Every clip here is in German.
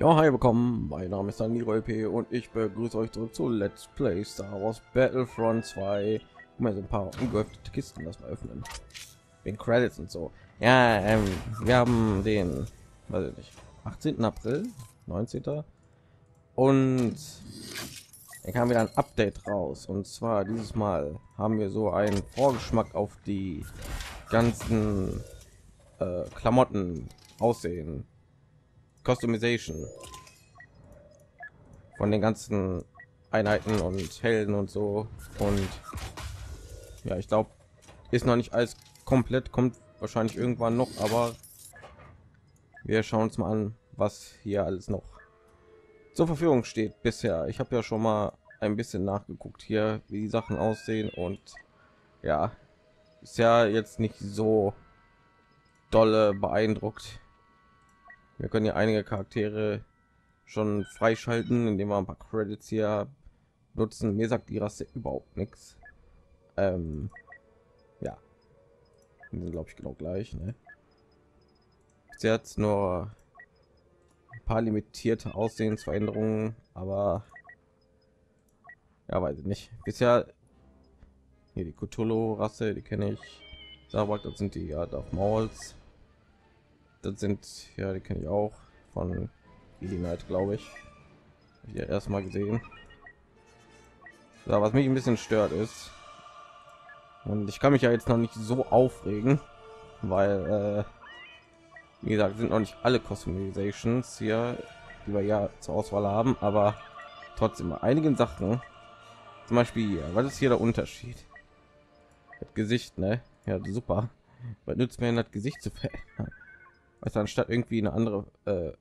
Ja, hi, willkommen. Mein Name ist Danilo EP und ich begrüße euch zurück zu Let's Play Star Wars Battlefront 2. Mal so ein paar ungeöffnete Kisten, das mal öffnen. Den Credits und so. Ja, ähm, wir haben den, weiß ich nicht, 18. April, 19. Und dann kam wieder ein Update raus. Und zwar dieses Mal haben wir so einen Vorgeschmack auf die ganzen äh, Klamotten aussehen Customization. Von den ganzen Einheiten und Helden und so. Und ja ich glaube ist noch nicht alles komplett kommt wahrscheinlich irgendwann noch aber wir schauen uns mal an was hier alles noch zur Verfügung steht bisher. Ich habe ja schon mal ein bisschen nachgeguckt hier wie die Sachen aussehen und ja ist ja jetzt nicht so dolle beeindruckt wir können ja einige Charaktere schon freischalten, indem wir ein paar Credits hier nutzen. Mir sagt die Rasse überhaupt nichts. Ähm, ja, glaube ich genau gleich. Ne? Sie nur ein paar limitierte Aussehensveränderungen, aber ja, weiß ich nicht. Bisher hier die Cthulhu-Rasse, die kenne ich. Sabak, das sind die ja, Darth Mauls das sind ja die kenne ich auch von Night glaube ich. Ja erstmal gesehen. Ja, was mich ein bisschen stört ist und ich kann mich ja jetzt noch nicht so aufregen weil äh, wie gesagt sind noch nicht alle customizations hier die wir ja zur auswahl haben aber trotzdem einigen sachen zum beispiel hier, was ist hier der unterschied? Das gesicht ne? Ja super. Was nützt mir das gesicht zu verändern also anstatt irgendwie eine andere äh,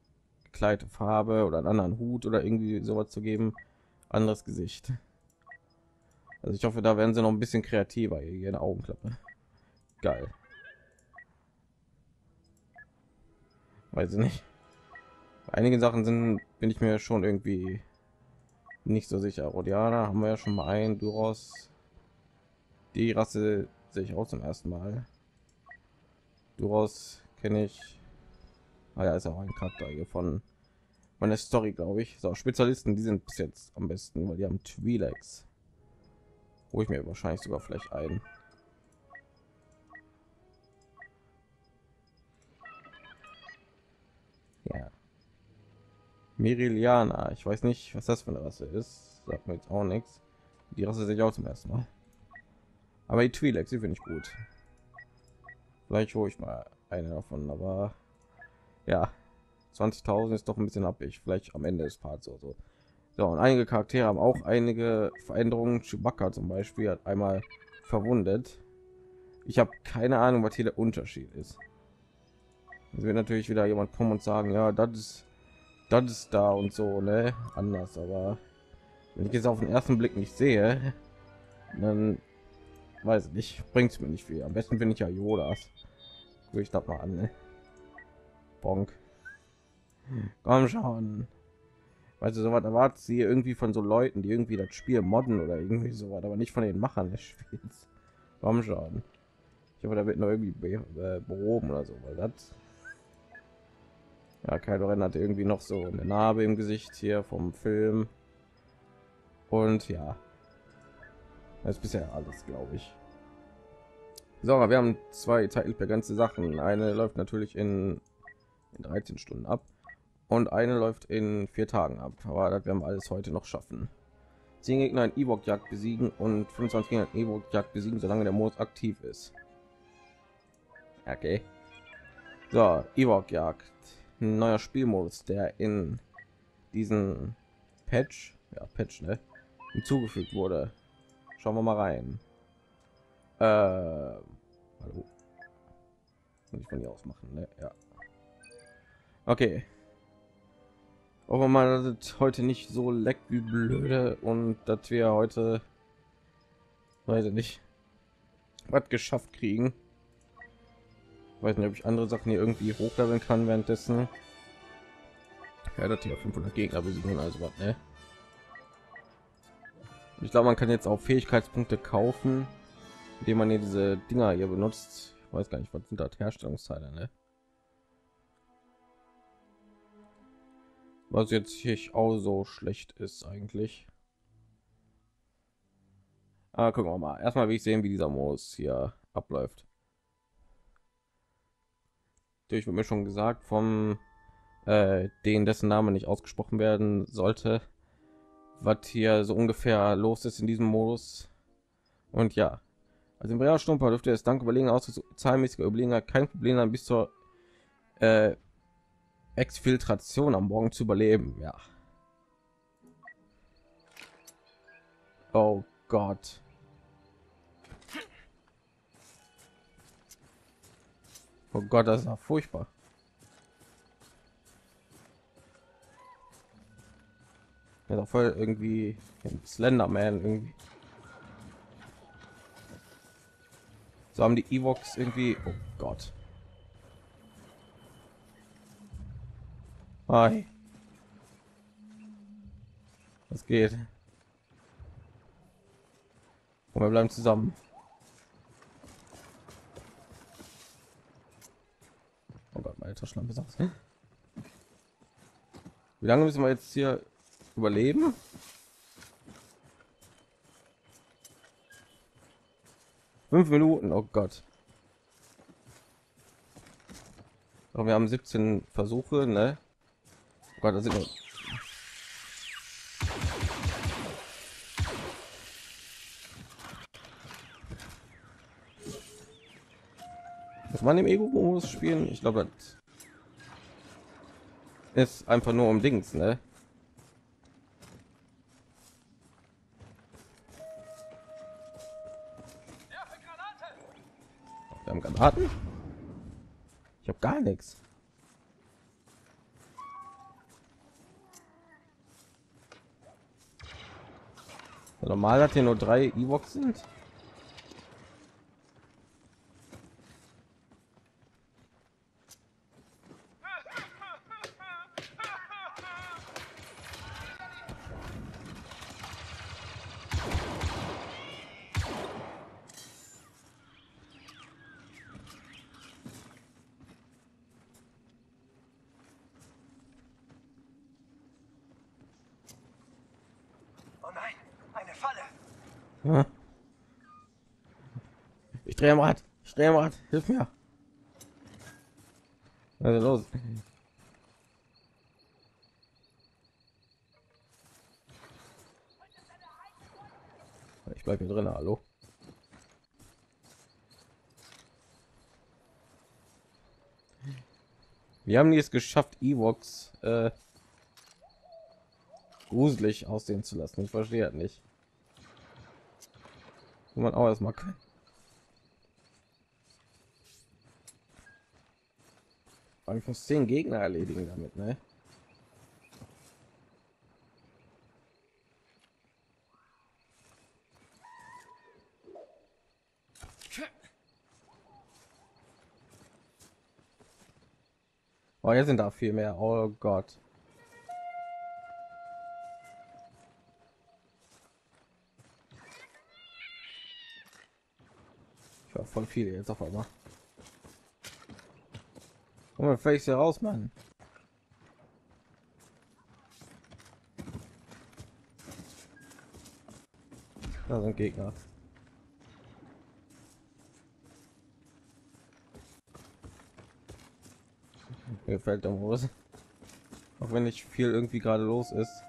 Kleidfarbe oder einen anderen Hut oder irgendwie sowas zu geben, anderes Gesicht. Also ich hoffe, da werden sie noch ein bisschen kreativer hier eine Augenklappe. Geil. Weiß ich nicht. Einige Sachen sind bin ich mir schon irgendwie nicht so sicher. Rodiana haben wir ja schon mal ein Duros. Die Rasse sehe ich auch zum ersten Mal. Duros kenne ich Ah, ja, ist auch ein Charakter hier von meiner Story, glaube ich. So, Spezialisten, die sind bis jetzt am besten, weil die haben Twi'leks. Wo ich mir wahrscheinlich sogar vielleicht ein. Ja. Miriliana, ich weiß nicht, was das für eine Rasse ist. Sagt mir jetzt auch nichts. Die Rasse sehe ich auch zum ersten Mal. Aber die Twi'leks, die finde ich gut. Vielleicht hole ich mal eine davon, aber ja. 20.000 ist doch ein bisschen abwegig vielleicht am ende des parts oder so. So und einige charaktere haben auch einige veränderungen. Chewbacca zum beispiel hat einmal verwundet. Ich habe keine ahnung was hier der unterschied ist. Es wird natürlich wieder jemand kommen und sagen ja das ist das ist da und so ne? Anders aber wenn ich jetzt auf den ersten blick nicht sehe dann weiß ich nicht bringt es mir nicht viel. Am besten bin ich ja jodas ich das mal an ne? Bonk. Komm schon. Weißt du, so was erwartet sie irgendwie von so Leuten, die irgendwie das Spiel modden oder irgendwie so was, aber nicht von den Machern des Spiels. Komm schon. Ich hoffe, da wird noch irgendwie be äh, behoben oder so, weil das ja, Kylo Ren hatte irgendwie noch so eine Narbe im Gesicht hier vom Film. Und ja, das ist bisher alles, glaube ich. So, wir haben zwei zeitlich begrenzte Sachen. Eine läuft natürlich in in 13 Stunden ab und eine läuft in vier Tagen ab. Aber das werden wir alles heute noch schaffen. 10 Gegner in Ewok Jagd besiegen und 25 Gegner in Ewok Jagd besiegen, solange der Modus aktiv ist. Okay. So, Ewok Jagd. Ein neuer Spielmodus, der in diesen Patch, ja Patch, ne, hinzugefügt wurde. Schauen wir mal rein. Äh, hallo. Muss ich von hier aus machen, ne? Ja. Okay. Aber mal das heute nicht so leck wie blöde und dass wir heute weiß ich nicht was geschafft kriegen. Weiß nicht, ob ich andere Sachen hier irgendwie hochleveln kann währenddessen. Ja, das hier 500 Gegner besiegen, also was, ne? Ich glaube, man kann jetzt auch Fähigkeitspunkte kaufen, indem man hier diese Dinger hier benutzt. Ich weiß gar nicht, was sind das Herstellungsteile, ne? Was jetzt nicht auch so schlecht ist eigentlich. Aber gucken wir mal. Erstmal will ich sehen, wie dieser Modus hier abläuft. Durch wird mir schon gesagt vom äh, den dessen Name nicht ausgesprochen werden sollte, was hier so ungefähr los ist in diesem Modus. Und ja, also im Realstumper dürfte es dank Überlegen aus zahlmäßiger Überlegenheit kein Problem haben, bis zur äh, Exfiltration am Morgen zu überleben. Ja. Oh Gott. Oh Gott, das ist ja furchtbar. Ja, doch voll irgendwie Slenderman irgendwie. So haben die Evox irgendwie. Oh Gott. Hi. Was geht? Und wir bleiben zusammen. Oh Gott, meine Taschenlampe sagt. Wie lange müssen wir jetzt hier überleben? Fünf Minuten, oh Gott. Aber wir haben 17 Versuche, ne? Oh Gott, das sind wir. Muss man im Ego-Modus spielen? Ich glaube, das ist einfach nur um Dings, ne? Wir haben Granaten. Ich habe gar nichts. Normal hat hier nur drei Evox sind. Ich drehe am Rad. Ich drehe am Rad. Hilf mir. Also los. Ich bleibe hier drin. Hallo. Wir haben es geschafft, Evox äh, gruselig aussehen zu lassen. Ich verstehe halt nicht. Wo man auch erstmal Ich muss zehn Gegner erledigen damit, ne? Oh, jetzt sind da viel mehr. Oh Gott. Ich war voll viele jetzt auf einmal. Komm mal vielleicht hier raus, Mann. Da sind Gegner. Mir gefällt der Modus. Auch wenn nicht viel irgendwie gerade los ist.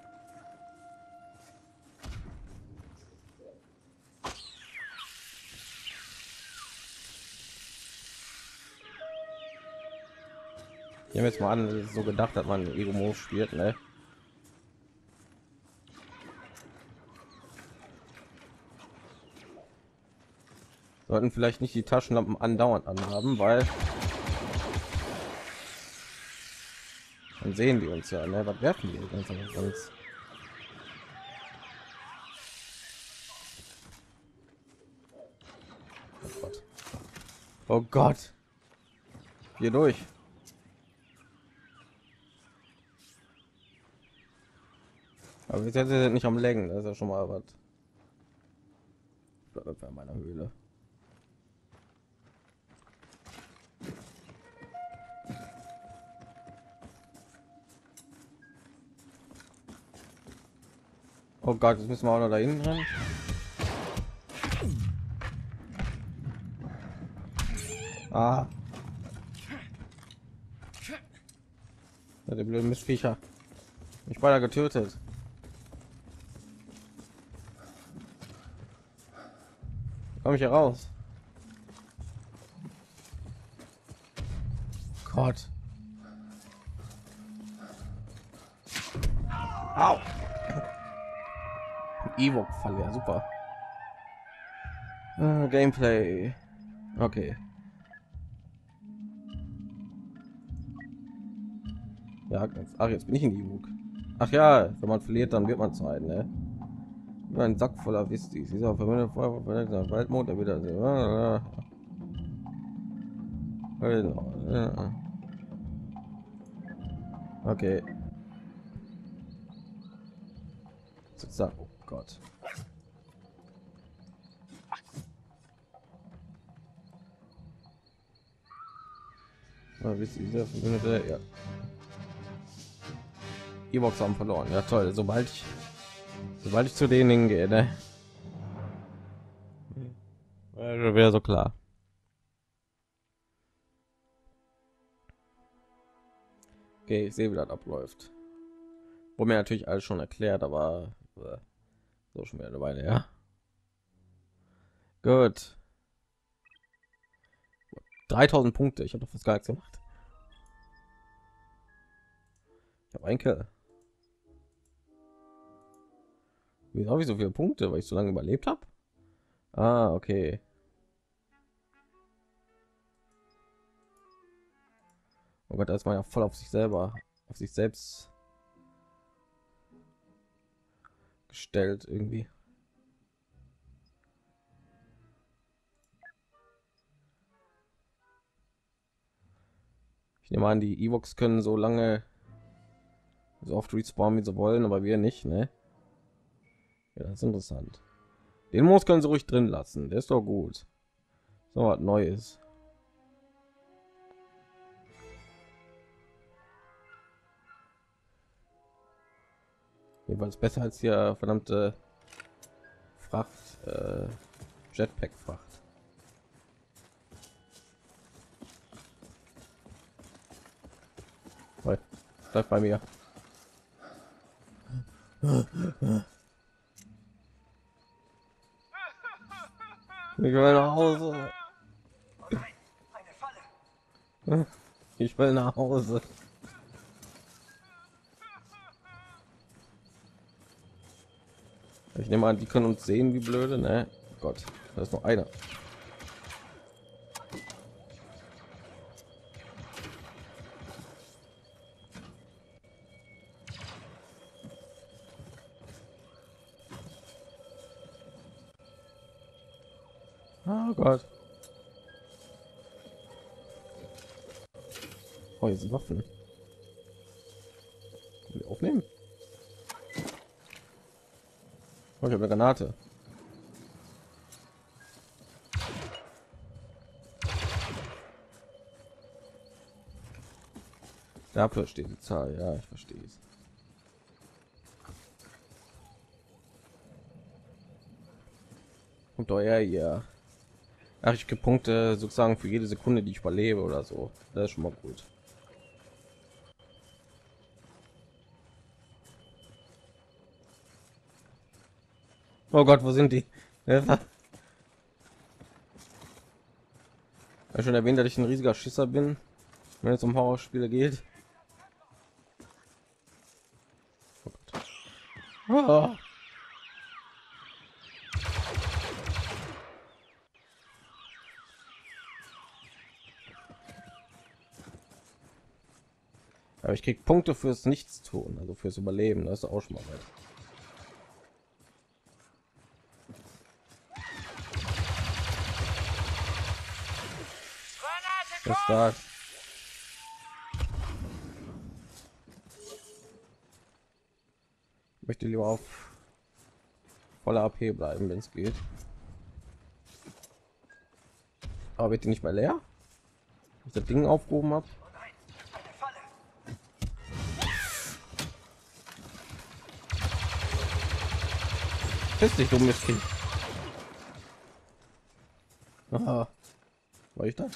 Jetzt mal an, so gedacht hat, man Ego spielt, ne? Sollten vielleicht nicht die Taschenlampen andauernd anhaben, weil dann sehen die uns ja, ne? Was werfen die ganz ganz Oh Gott. Oh Gott. Hier durch. Wir sind nicht am Längen, das ist ja schon mal was. Ich bei meiner Höhle. Oh Gott, jetzt müssen wir auch noch da hinten rein. Ah. Ja, die blöden Mistviecher. Ich war da getötet. Komme ich hier raus? Gott. Au. Ewok Fall ja super. Äh, Gameplay. Okay. Ja, ach, jetzt bin ich in Ewok. Ach ja, wenn man verliert, dann wird man sein, ne? Nur ein Sack voller Wistis. Dieser verwendet Waldmond, der wieder. Okay. Zack, oh Gott. Mal wisst ihr, ja. E-Box haben verloren. Ja toll, sobald ich sobald ich zu denen hingehe, ne? Wäre so klar. Okay, ich sehe, wie das abläuft. Wo mir natürlich alles schon erklärt, aber äh, so schon wieder eine Weile, ja. Gut. 3000 Punkte. Ich habe doch fast gar nichts gemacht. Ich habe ein Kill. Wie habe ich so viele Punkte, weil ich so lange überlebt habe? Ah, okay. Oh Gott, da ist man ja voll auf sich selber, auf sich selbst gestellt irgendwie. Ich nehme an, die Evox können so lange so oft respawnen, wie sie wollen, aber wir nicht, ne? Ja, das ist interessant. Den Moos können sie ruhig drin lassen. Der ist doch gut. So was Neues. Jedenfalls besser als hier verdammte Fracht, äh, Jetpack Fracht. Bleib bei mir. Ich will nach Hause. Ich will nach Hause. Ich nehme an, die können uns sehen, wie blöde, ne? Gott, da ist noch einer. Oh Gott. Jetzt Waffen. aufnehmen? Oh, ich habe eine Granate. Dafür steht die Zahl. Ja, ich verstehe es. Und euer ja. Ach, ich Punkte sozusagen für jede Sekunde, die ich überlebe oder so. Das ist schon mal gut. Oh Gott, wo sind die? Ja. Ich schon erwähnt, dass ich ein riesiger Schisser bin, wenn es um Horrorspiele geht. Oh oh. Aber ich krieg Punkte fürs Nichtstun, also fürs Überleben. Das ist auch schon mal weit. Das stark. Ich möchte lieber auf voller AP bleiben, wenn es geht. Aber bitte nicht mehr leer. Ich das Ding aufgehoben habe. Piss dich, dummes Kind. Aha. War ich das?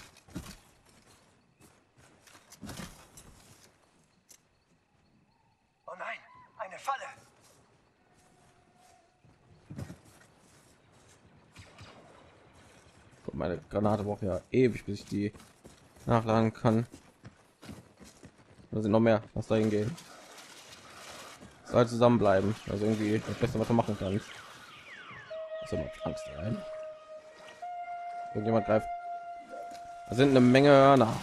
Oh nein, eine Falle. Meine Granate braucht ja ewig, bis ich die nachladen kann. Da sind noch mehr. Was dahin gehen? Soll zusammenbleiben. Also irgendwie das Beste, was du machen kannst. Also Angst rein. Irgendjemand greift. Da sind eine Menge Hörner.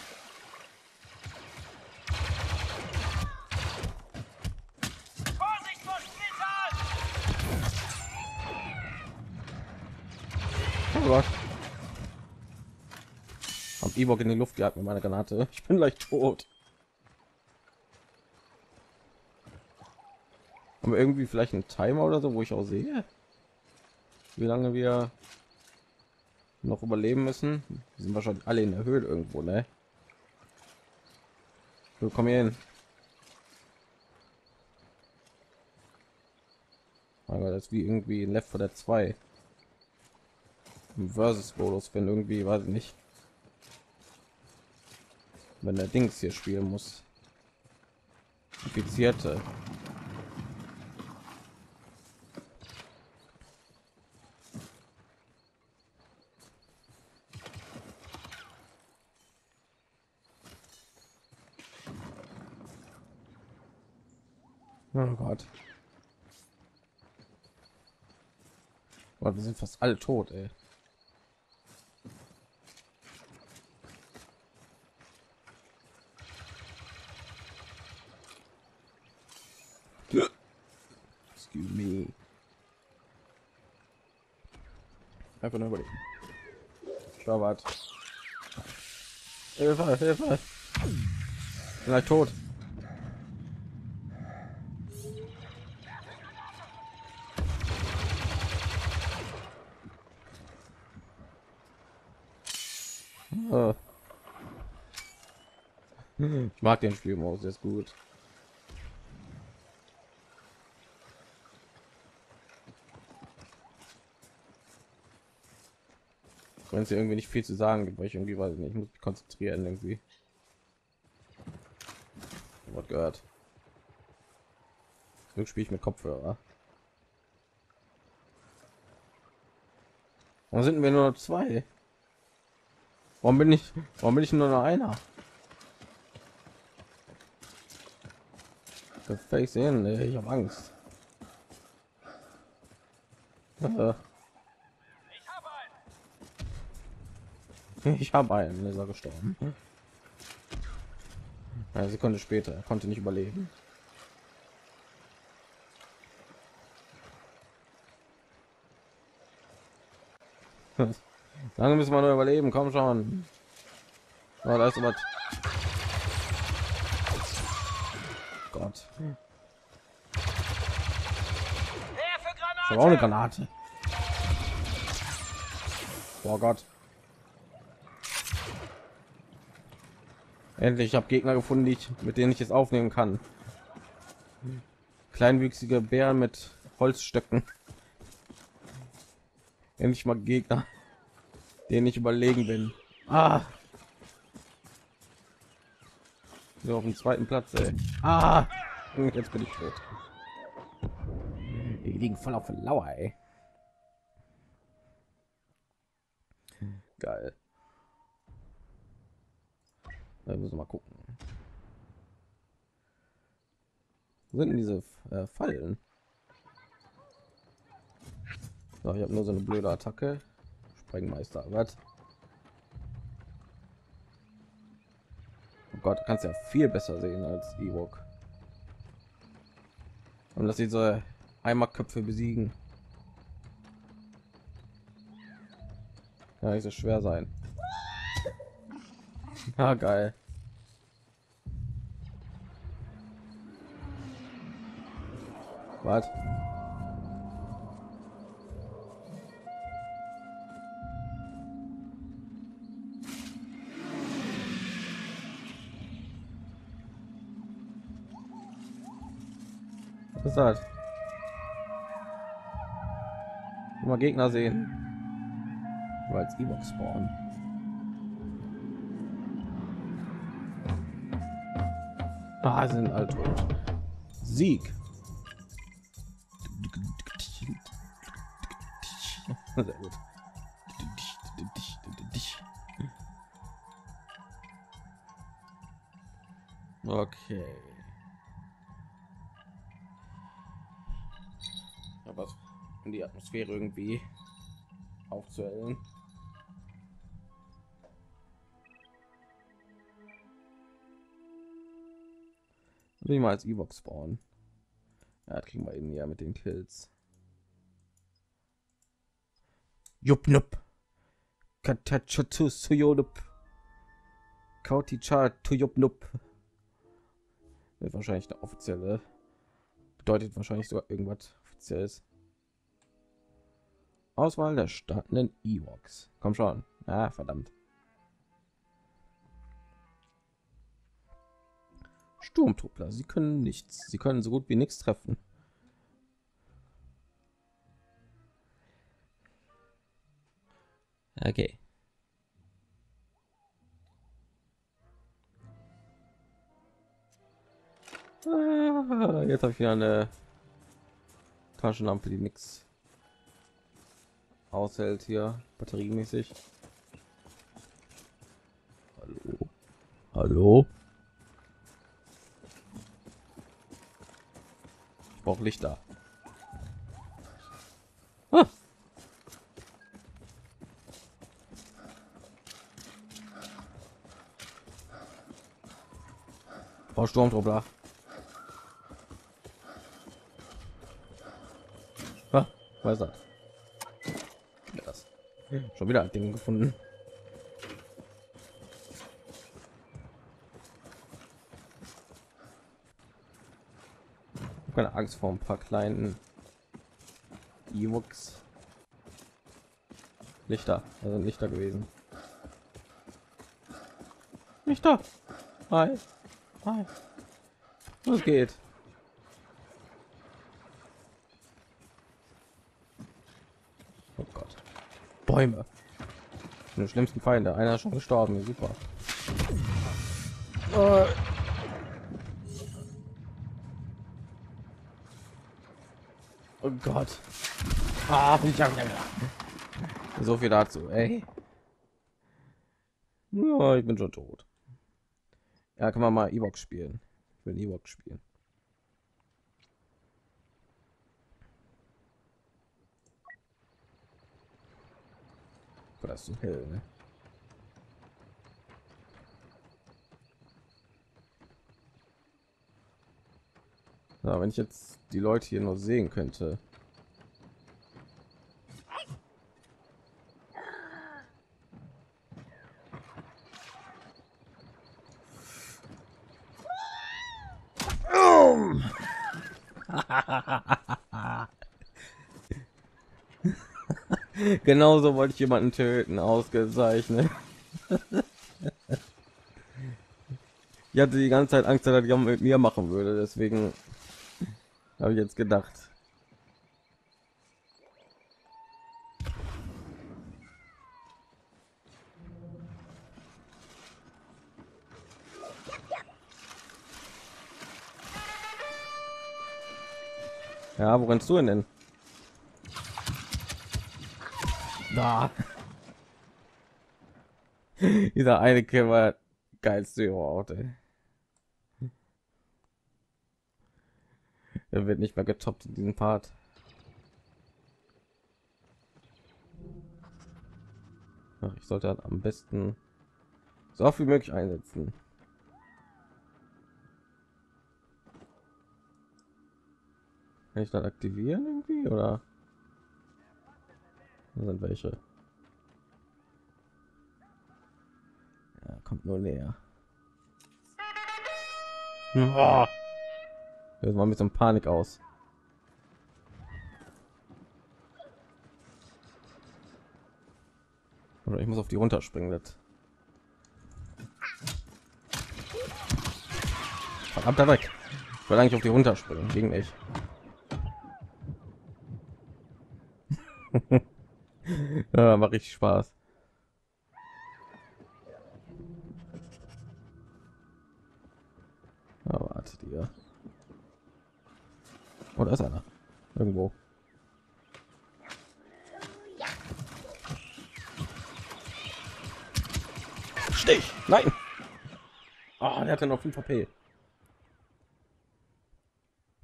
Oh Gott. Ewok in die Luft gehabt mit meiner Granate. Ich bin gleich tot. Haben wir irgendwie vielleicht einen Timer oder so, wo ich auch sehe, wie lange wir noch überleben müssen? Wir sind wahrscheinlich alle in der Höhle irgendwo, ne? So, hier hin. Aber das ist wie irgendwie in Left 4 Dead 2 im Versus Modus, wenn irgendwie, weiß ich nicht, wenn der Dings hier spielen muss. Infizierte. Oh Gott. Gott, wir sind fast alle tot, ey. Einfach nur überlegen. Schau, wart. Hilfe, Hilfe. Vielleicht tot. Oh. Ich mag den Spielmodus, ist gut. Wenn es irgendwie nicht viel zu sagen gibt, ich irgendwie weiß ich nicht, ich muss mich konzentrieren irgendwie. Was gehört? Jetzt spiele ich mit Kopfhörer. Warum sind wir nur zwei? Warum bin ich? Warum bin ich nur noch einer? Fake sehen, ich habe Angst. Ich habe einen! Ist er gestorben. Eine Sekunde später, er konnte nicht überleben. Lange müssen wir nur überleben, komm schon. Oh, da ist was. Gott. Ich habe auch eine! Granate. Oh Gott. Endlich, ich habe Gegner gefunden, die ich, mit denen ich es aufnehmen kann. Kleinwüchsige Bären mit Holzstöcken. Endlich mal Gegner, denen ich überlegen bin. Ah. So auf dem zweiten Platz, ey. Ah. Jetzt bin ich tot. Die liegen voll auf der Lauer, ey. Geil. Da müssen wir mal gucken. Wo sind diese äh, Fallen? So, ich habe nur so eine blöde Attacke. Sprengmeister. Was? Oh Gott, kannst ja viel besser sehen als Ewok. Und dass diese Eimerköpfe besiegen. Ja, nicht so schwer sein. Ja, geil. Was? Was ist das? mal Gegner sehen. Nur als Evox spawnen. Ah, sind alt. Sieg. Sehr gut. Okay. Aber um die Atmosphäre irgendwie aufzuhellen. Will ich mal als Evox bauen. Ja, kriegen wir eben ja mit den Kills. Jupp nup. Katachatu suyolup. Kauti cha tuyup nup. Wird wahrscheinlich eine offizielle. Bedeutet wahrscheinlich sogar irgendwas offizielles. Auswahl der startenden Ewoks. Komm schon. Ah, verdammt. Sturmtruppler. Sie können nichts. Sie können so gut wie nichts treffen. Okay. Ah, jetzt habe ich wieder eine Taschenlampe, die nichts aushält hier batteriemäßig. Hallo? Hallo? Ich brauche Lichter. Ah. Frau Sturmtruppler. Was ist das? Das. Schon wieder ein Ding gefunden. keine Angst vor ein paar kleinen Ewoks. Lichter, also Lichter gewesen. Lichter. Hi. Was geht? Oh Gott. Bäume. Die schlimmsten Feinde. Einer ist schon gestorben. Super. Äh. Oh Gott. Ah, so viel dazu, ey. Ja, ich bin schon tot. Ja, kann man mal Evox spielen. Ich will Evox spielen. Das ist so hell, ne? Ja, wenn ich jetzt die Leute hier nur sehen könnte. Genauso wollte ich jemanden töten, ausgezeichnet. ich hatte die ganze Zeit Angst, dass er die mit mir machen würde, deswegen habe ich jetzt gedacht. Ja, wo rennst du denn? Da. Dieser eine Kill war geilste überhaupt. Er wird nicht mehr getoppt in diesem Part. Ach, ich sollte halt am besten so oft wie möglich einsetzen. Kann ich dann aktivieren irgendwie oder da sind welche? Ja, kommt nur näher. Oh. Jetzt mal mit so Panik aus. Oder ich muss auf die runterspringen. Das. Verdammt weg. Ich will eigentlich auf die runterspringen. Gegen ich. ja, macht richtig Spaß. Ja, wartet ihr. Oh, da ist einer. Irgendwo. Stich! Nein! Oh, der hatte noch 5 HP.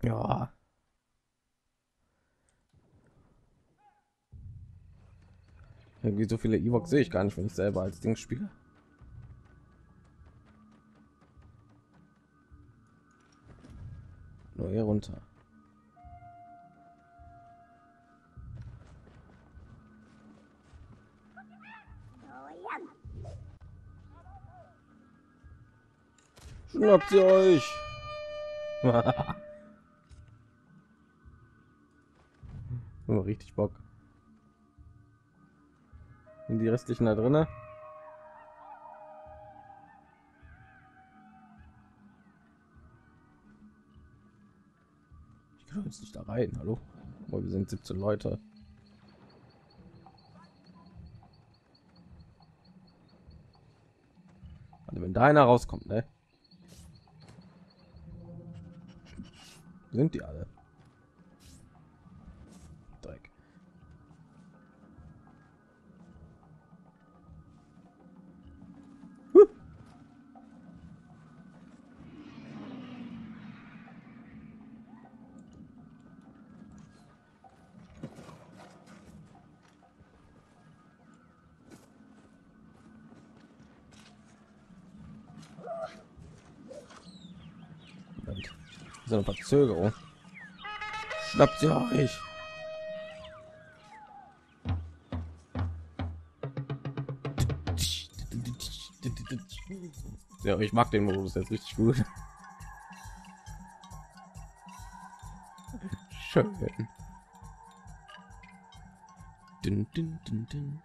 Ja. Irgendwie so viele Evox sehe ich gar nicht, wenn ich selber als Ding spiele. Nur hier runter. Schnappt sie euch! richtig Bock. Und die restlichen da drinne? Ich kann jetzt nicht da rein, hallo? Oh, wir sind 17 Leute. Also wenn da einer rauskommt, ne? Sind die alle? Eine Verzögerung. Schnappt sie euch. Ja, ich mag den Modus jetzt richtig gut. Schön. Dun, dun, dun, dun.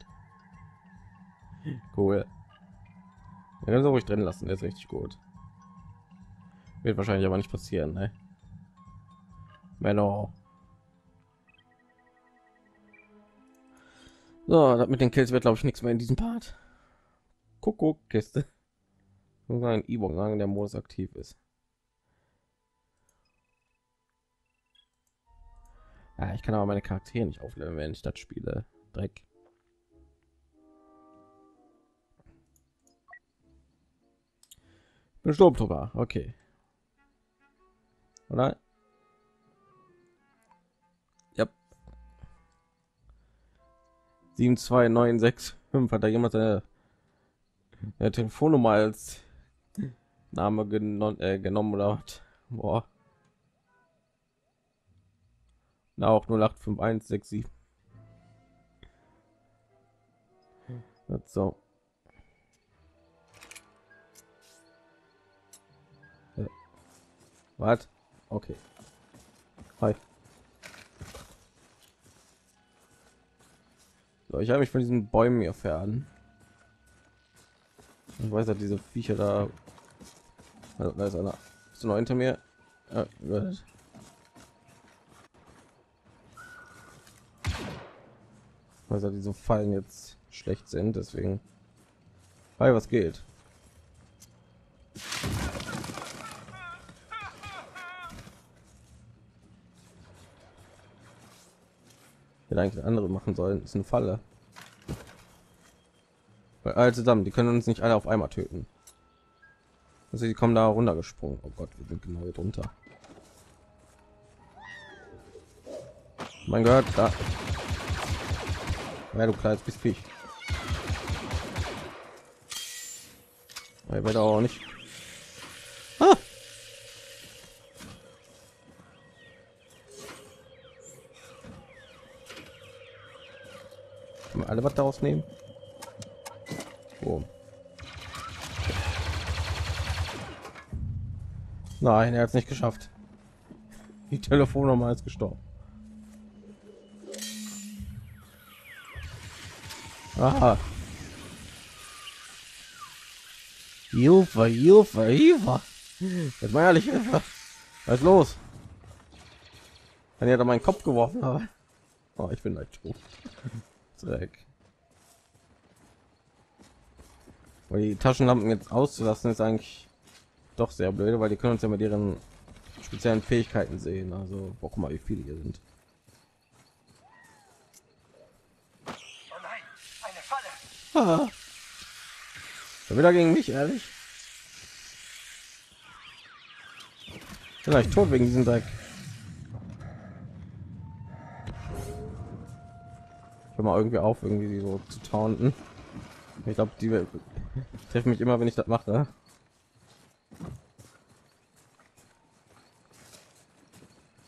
Cool. Ja, so ruhig drin lassen, der ist richtig gut. Wird wahrscheinlich aber nicht passieren, ne? Menno. So, mit den Kills wird glaube ich nichts mehr in diesem Part. Kuckuck Kiste. Nur ein E-Book sagen, der Modus aktiv ist. Ja, ich kann aber meine Charaktere nicht aufleveln, wenn ich das spiele. Dreck. Bin Sturmtruppe. Okay. Oder? 72965 hat da jemand seine, seine Telefonnummer als Name genon äh, genommen oder was? Boah. Na, auch 085167. So. Ja. Was? Okay. Hi. So, ich habe mich von diesen Bäumen hier fern. Ich weiß ja, diese Viecher da. Also, da ist einer. Bist du noch hinter mir? Weiß ja, diese Fallen jetzt schlecht sind, deswegen. Hi, was geht? Hätte eigentlich andere machen sollen ist eine falle weil alle zusammen die können uns nicht alle auf einmal töten also die kommen da runtergesprungen oh gott wir sind genau hier drunter mein gott da ja, du kleines bis Viech. Ich werde auch nicht. Alle was daraus nehmen? Oh. Nein, er hat es nicht geschafft. Die Telefonnummer ist gestorben. Aha. Hilfe, Hilfe, Hilfe. Jetzt mal ehrlich, Hilfe. Was ist los? Wenn ihr da meinen Kopf geworfen habe. Oh, ich bin leicht tot. Dreck. Weil die Taschenlampen jetzt auszulassen ist eigentlich doch sehr blöd, weil die können uns ja mit ihren speziellen Fähigkeiten sehen. Also, guck mal, wie viele hier sind. Oh nein, eine Falle. Schon wieder gegen mich, ehrlich? Vielleicht tot wegen diesem Dreck. Ich mal irgendwie auf, irgendwie so zu taunten. Ich glaube, die treffen mich immer, wenn ich das mache.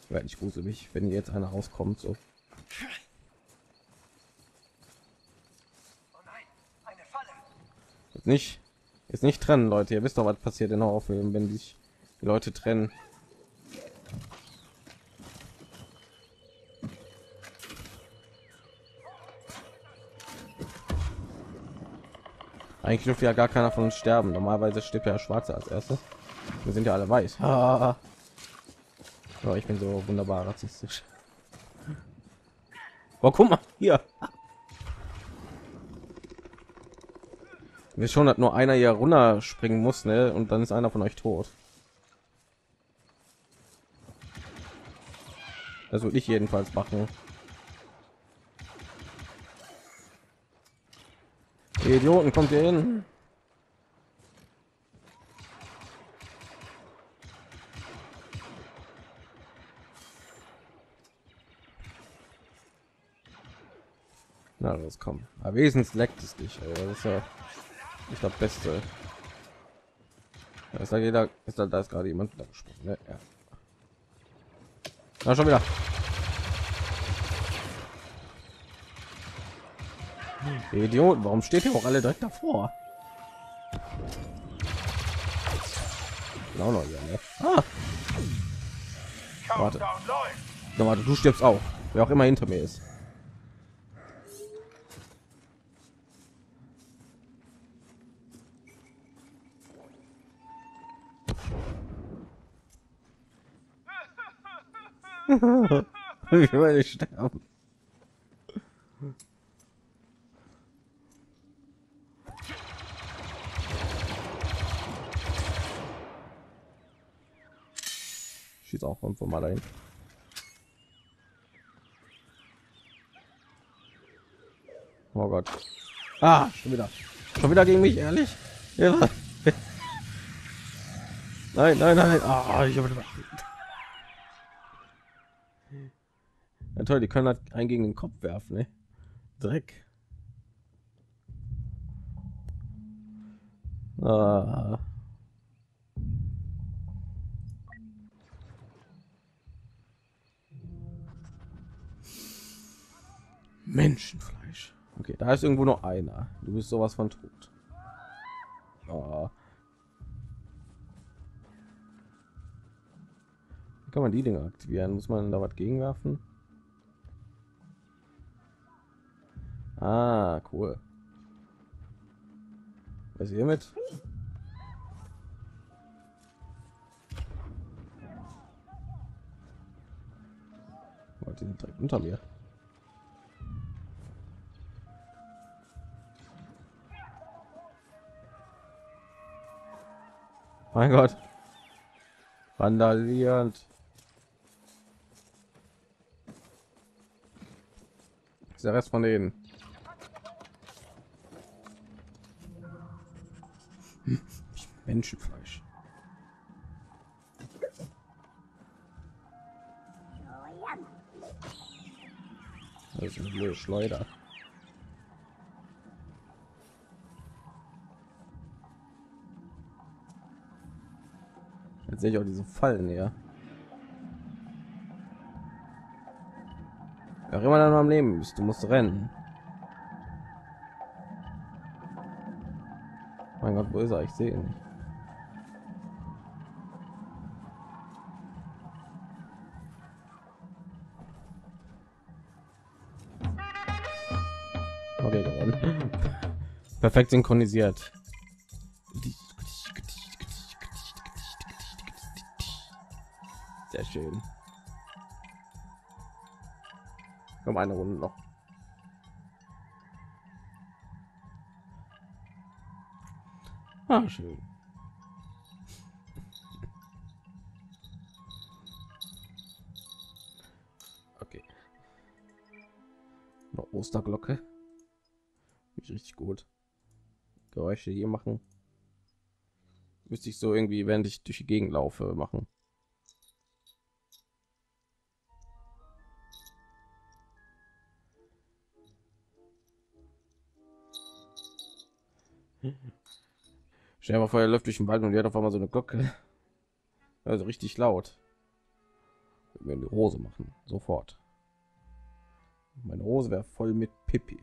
Werde ich gruselig, wenn jetzt einer rauskommt. So. Jetzt nicht, jetzt nicht trennen, Leute. Ihr wisst doch, was passiert in Horrorfilmen, wenn sich die Leute trennen. Eigentlich dürfte ja gar keiner von uns sterben. Normalerweise stirbt ja Schwarze als erstes. Wir sind ja alle weiß. Ah. Oh, ich bin so wunderbar rassistisch. Oh, guck mal hier. Wir schon, dass nur einer hier runter springen muss, ne? Und dann ist einer von euch tot. Das würde ich jedenfalls machen. Die Idioten kommt ihr hin. Na, das kommt. Aber wenigstens leckt es dich. Also das ist ja nicht das Beste. Da ist da jeder, ist da, da ist gerade jemand da gesprungen. Ne? Ja. Na, schon wieder. Idioten, warum steht ihr auch alle direkt davor? Genau noch hier, ne? Ah, Warte. Na, warte, du stirbst auch. Wer auch immer hinter mir ist. ich will sterben. Schießt auch von mal dahin. Oh Gott. Ah, schon wieder. Schon wieder gegen mich, ehrlich? Ja. Nein, nein, nein. Ah, ich habe ja, toll, die können halt einen gegen den Kopf werfen, ne? Dreck. Ah. Menschenfleisch. Okay, da ist irgendwo noch einer. Du bist sowas von tot. Wie kann man die Dinge aktivieren? Muss man da was gegenwerfen? Ah, cool. Was ist hiermit? Oh, sind direkt unter mir. Mein Gott. Randalierend. Ist der Rest von denen. Menschenfleisch. Das ist eine blöde Schleuder. Sehe ich auch diese Fallen hier. Wer immer dann am Leben bist, du musst rennen. Mein Gott, wo ist er? Ich sehe ihn nicht. Okay, gewonnen. Perfekt synchronisiert. Sehr schön. Haben eine Runde noch. Ah, schön. Okay. Noch Osterglocke. Ist richtig gut. Geräusche hier machen. Müsste ich so irgendwie, während ich durch die Gegend laufe, machen. Stell dir mal vor, er läuft durch den Wald und hat auf einmal so eine Glocke. Also richtig laut. Wir die Hose machen, sofort. Meine Hose wäre voll mit Pipi.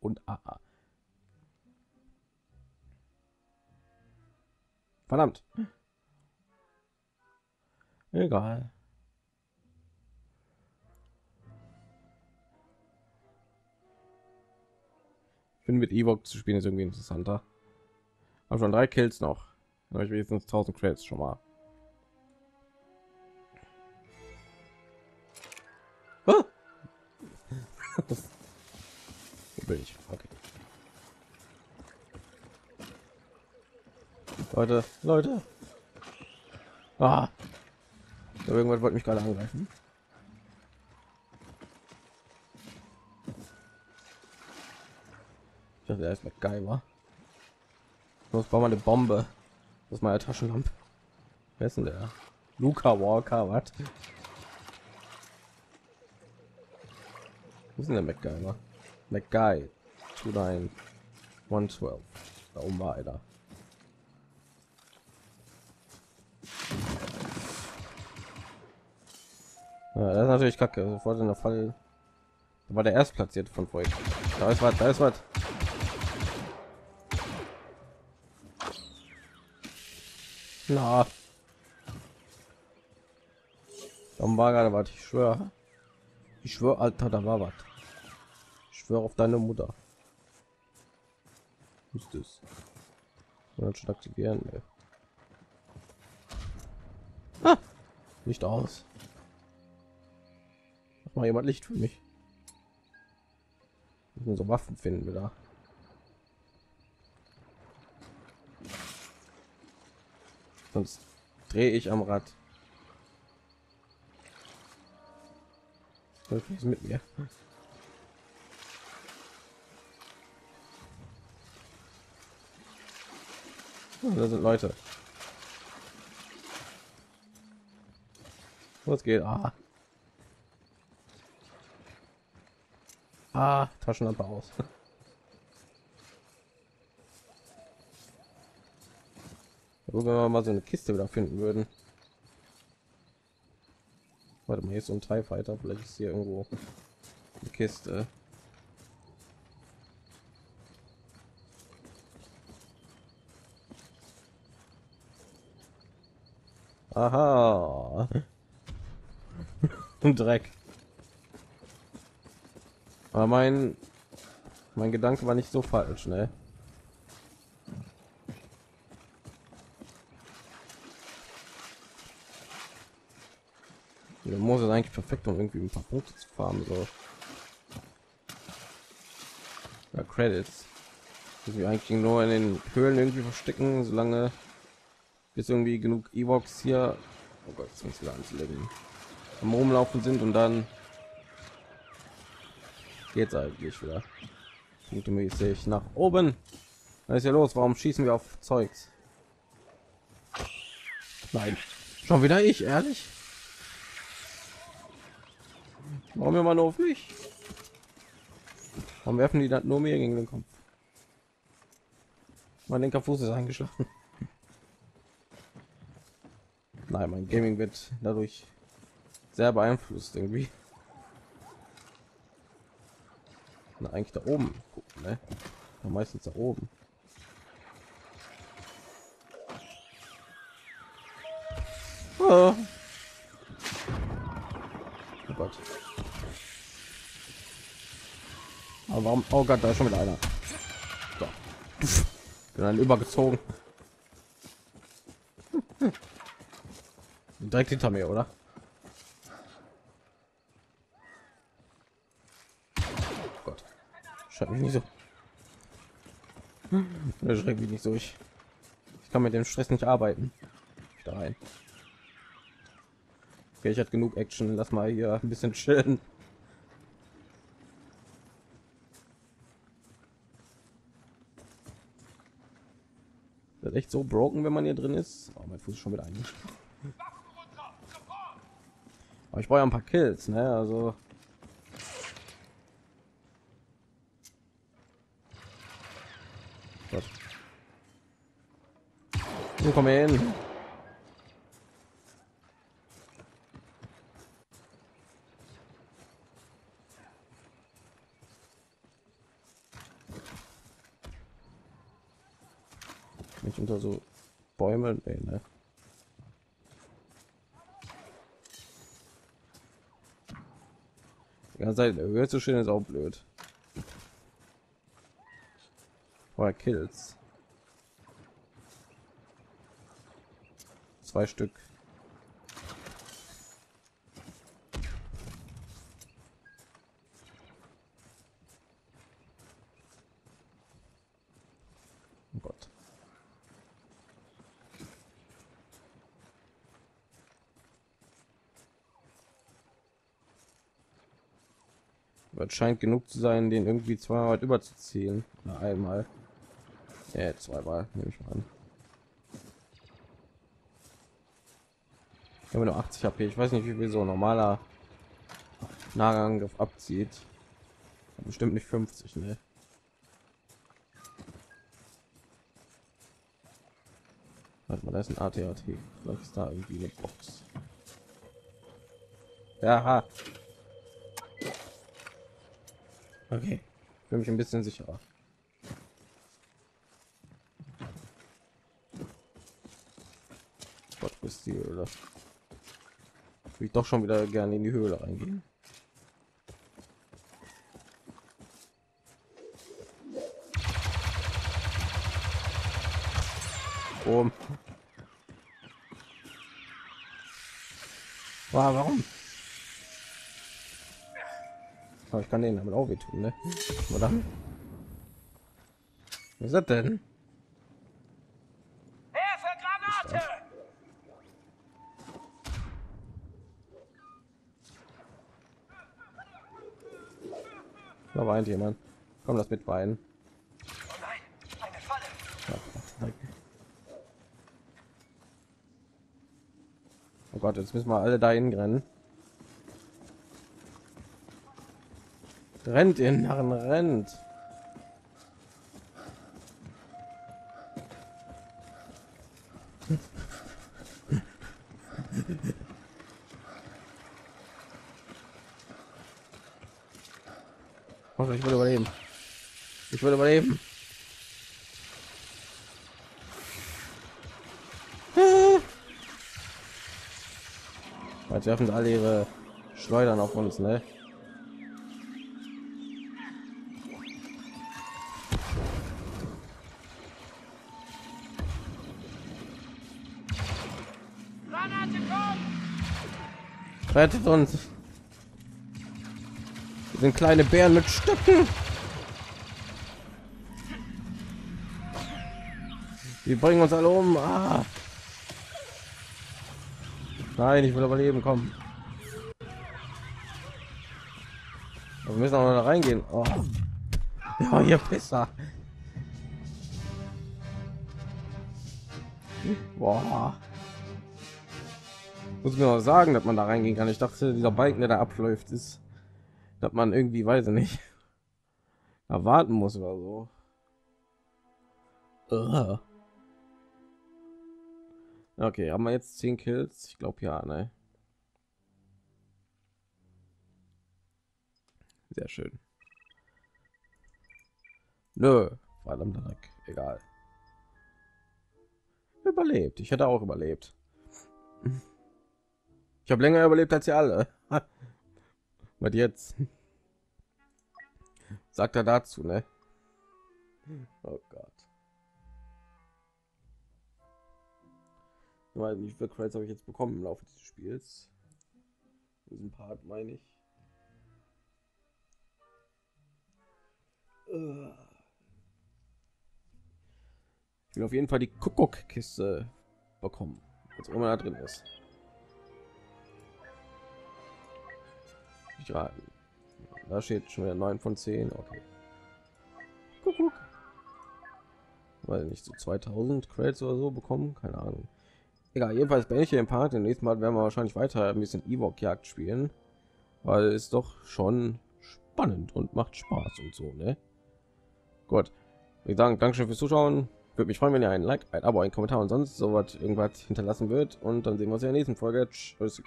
Und AA. Verdammt. Egal. Ich finde mit Ewok zu spielen ist irgendwie interessanter. Aber schon drei Kills noch. Dann habe ich wenigstens 1000 Credits schon mal. Ah! Bin ich? Okay. Leute, Leute. Ah. Irgendwas wollte mich gerade angreifen. Er ist MacGyver. Los, bau mal eine Bombe. Das ist meine Taschenlampe. Wer ist denn der? Luca Walker, was? Wo denn der MacGyver? MacGuy. 29 112. Da oben war einer. Ja, das ist natürlich kacke. Sofort in der Fall war der erst platziert von vorhin. Da ist was, da ist was. Na. Dann war gerade was, ich schwöre. Ich schwöre, Alter, da war was. Ich schwöre auf deine Mutter. Ist es. Und schon aktivieren. Ah, nicht aus. Mach mal jemand Licht für mich. Müssen so Waffen finden wir da. Sonst drehe ich am Rad. Ist mit mir. Oh, da sind Leute. Was geht? Ah. Ah, Taschenlampe aus. Wenn wir mal so eine Kiste wieder finden würden. Warte mal, hier ist so ein Teil Fighter, vielleicht ist hier irgendwo eine Kiste. Aha. Dreck. Aber mein mein Gedanke war nicht so falsch, ne? Der Moos ist eigentlich perfekt, um irgendwie ein paar Punkte zu fahren. So. Ja, Credits. wir eigentlich nur in den Höhlen irgendwie verstecken, solange bis irgendwie genug Evox hier oh Gott, jetzt wieder anzulegen am rumlaufen sind und dann geht's eigentlich wieder mäßig nach oben was ist ja los warum schießen wir auf zeugs nein schon wieder ich ehrlich warum immer nur auf mich warum werfen die dann nur mir gegen den kopf mein linker fuß ist eingeschlafen nein mein gaming wird dadurch sehr beeinflusst irgendwie Na, eigentlich da oben gucken, ne? Ja, meistens da oben oh. oh Gott. Aber warum? Oh Gott, da ist schon wieder einer. So. Bin dann übergezogen. Direkt hinter mir, oder? Oh Gott. Schreib mich nicht so. Schreib mich nicht so. Ich, ich kann mit dem Stress nicht arbeiten. Ich da rein. Okay, ich hatte genug Action. Lass mal hier ein bisschen chillen. So broken, wenn man hier drin ist. Oh, mein Fuß ist schon wieder eingeschlafen. Aber ich brauche ja ein paar Kills, ne? Also Gott. Nun komm hin. Unter so Bäume, nee, ne? Die ganze Zeit Höhe zu stehen ist auch blöd. Oder Kills. Zwei Stück. Wird scheint genug zu sein, den irgendwie zweimal überzuziehen. Na, einmal. Ja, zweimal nehme ich mal an. Ich habe nur 80 HP. Ich weiß nicht, wie viel so normaler Nahangriff abzieht. Bestimmt nicht 50, ne? Warte mal, da ist ein ATAT. Vielleicht ist da irgendwie eine Box. Ja. Okay. Für mich ein bisschen sicherer. Gott, ist die Höhle. Will ich doch schon wieder gerne in die Höhle reingehen. Um. Wow, warum? Aber ich kann den damit auch wehtun, ne? Oder? Was ist das denn? Da weint jemand. Komm, das mit weinen. Oh nein, eine Falle. Oh Gott, jetzt müssen wir alle dahin rennen. Rennt ihr Narren, rennt. Oh, ich will überleben. Ich will überleben. Jetzt werfen alle ihre Schleudern auf uns, ne? Rettet uns! Wir sind kleine Bären mit Stöcken. Die bringen uns alle um. Ah. Nein, ich will überleben. Komm. Wir müssen auch noch reingehen. Oh. Ja, ihr Pisser. Boah muss mir auch sagen, dass man da reingehen kann. Ich dachte, dieser Balken, der da abläuft, ist, dass man irgendwie, weiß ich nicht, erwarten muss oder so. Uh. Okay, haben wir jetzt 10 Kills? Ich glaube ja, ne? Sehr schön. Nö, verdammt Dreck. Egal. Überlebt. Ich hätte auch überlebt. Habe länger überlebt als ihr alle. Was jetzt? Sagt er dazu, ne? Oh Gott. Weil wie viel habe ich jetzt bekommen im Laufe des Spiels? Diesen Part meine ich. Ich will auf jeden Fall die Kuckuck-Kiste bekommen, was immer da drin ist. Ich raten. Da steht schon wieder 9 von 10. Okay. Kuckuck. Weil nicht so 2000 Credits oder so bekommen, keine Ahnung. Egal, jedenfalls bin ich hier im Part. Im nächsten Mal werden wir wahrscheinlich weiter ein bisschen Ewok Jagd spielen, weil es doch schon spannend und macht Spaß und so, ne? Gut. Ich danke, Dankeschön fürs Zuschauen. Würde mich freuen, wenn ihr ein Like, ein Abo, ein Kommentar und sonst so was irgendwas hinterlassen wird. Und dann sehen wir uns in der nächsten Folge. Tschüss,